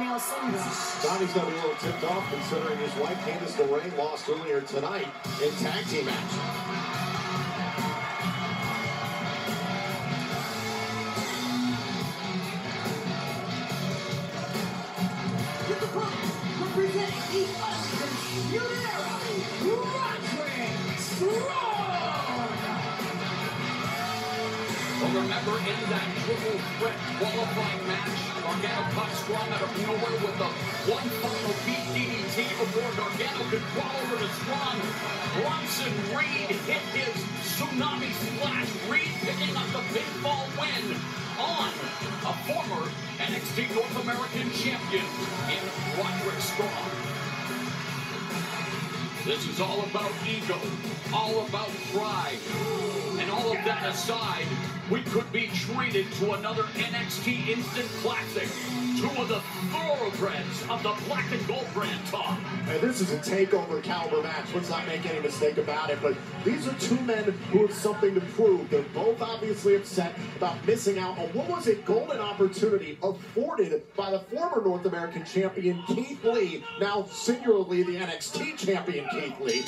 fingernail syndrome. Johnny's gonna be a little tipped off considering his wife Candice LeRae lost earlier tonight in tag team match. To the front, representing the undisputed era, Roderick Strong. Well, remember in that triple threat qualifying match, Gargano caught Strong out of nowhere with the one final beat DDT before Gargano could crawl over to Strong. Bronson Reed hit his tsunami splash. Reed picking up the pinfall win on a former NXT North American champion in Roderick Strong. This is all about ego, all about pride. And all of that aside, we could be treated to another NXT Instant Classic. Two of the thoroughbreds of the black and gold brand, Tom. And this is a takeover caliber match. Let's not make any mistake about it. But these are two men who have something to prove. They're both obviously upset about missing out on what was a golden opportunity afforded by the former North American champion Keith Lee, now singularly the NXT champion Keith Lee.